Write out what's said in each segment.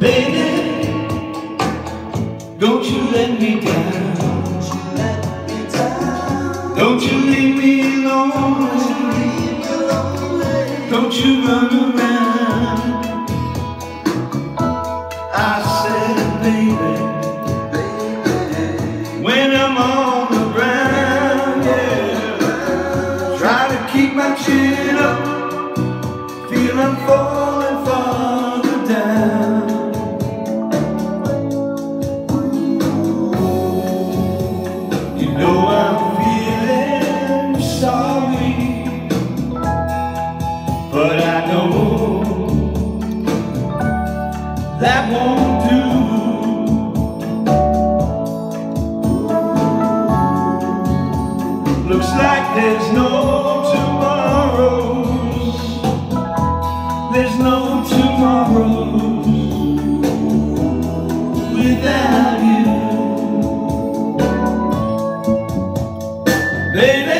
Baby, don't you let me down. Don't you let me down. Don't you leave me alone. Don't you, leave me don't you run around. I said, baby, baby. when I'm on. Looks like there's no tomorrows. There's no tomorrows Without you. Baby.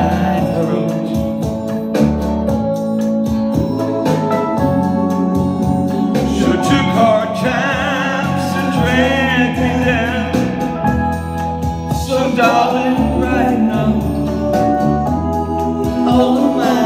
So darling, right now, all of my.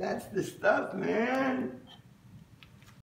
That's the stuff, man.